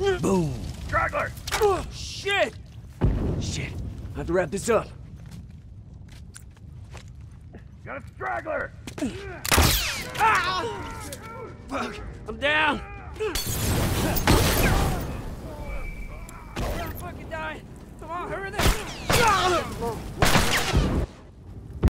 Boom. Straggler! Oh, shit! Shit. I have to wrap this up. Got a straggler! Ah! Fuck! I'm down! I'm fucking dying!